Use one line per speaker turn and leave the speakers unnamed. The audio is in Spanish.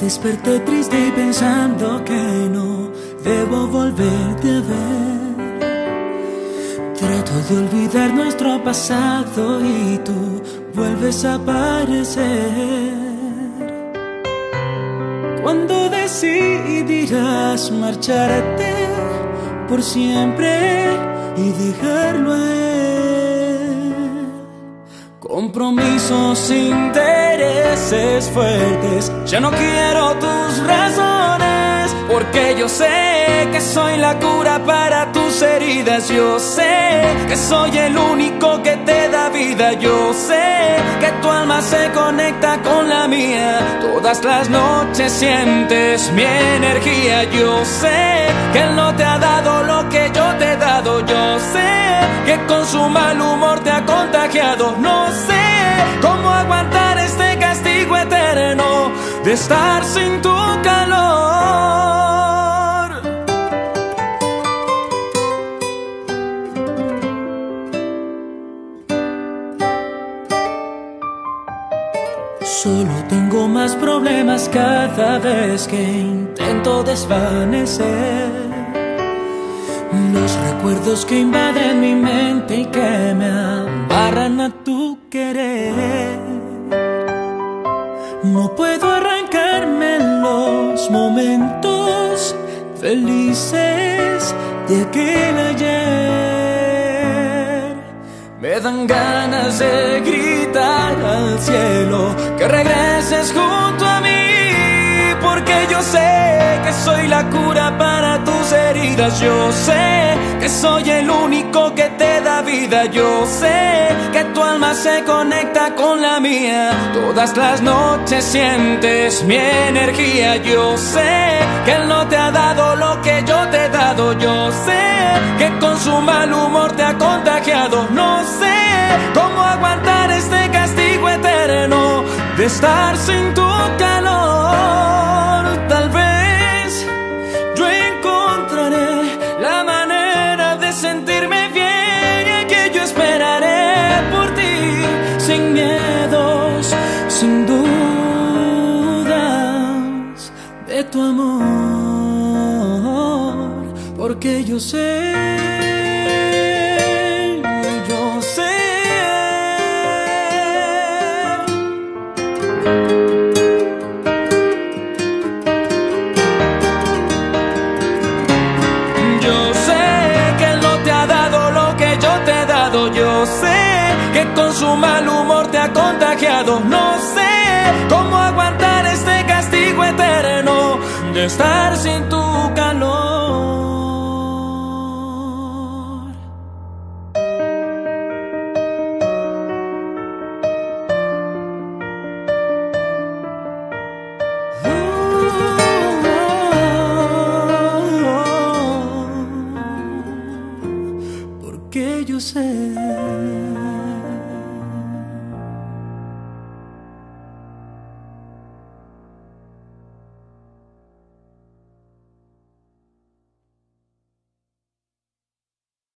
desperté triste y pensando que no debo volverte a ver. Trato de olvidar nuestro pasado y tú vuelves a aparecer. Cuando decidirás marcharte por siempre y dejarlo. Compromisos, intereses fuertes, ya no quiero tus razones, porque yo sé que soy la cura para tus heridas, yo sé que soy el único que te yo sé que tu alma se conecta con la mía, todas las noches sientes mi energía, yo sé que él no te ha dado lo que yo te he dado, yo sé que con su mal humor te ha contagiado, no sé cómo aguantar este castigo eterno de estar sin tu calor. Solo tengo más problemas cada vez que intento desvanecer los recuerdos que invaden mi mente y que me amarran a tu querer. No puedo arrancarme los momentos felices de aquel ayer. Me dan ganas de gritar al cielo que regreses junto a mí, porque yo sé que soy la cura para tus heridas. Yo sé que soy el único que te da vida. Yo sé que tu alma se conecta con la mía. Todas las noches sientes mi energía. Yo sé que él no te ha dado lo que yo te he dado. Yo sé que con su mal humor te ha contagiado. No sé cómo aguantar este castigo eterno de estar sin tu tu amor, porque yo sé, que con su mal humor te ha contagiado. No sé cómo aguantar este castigo eterno de estar sin tu calor. Uh, uh, uh, Porque yo sé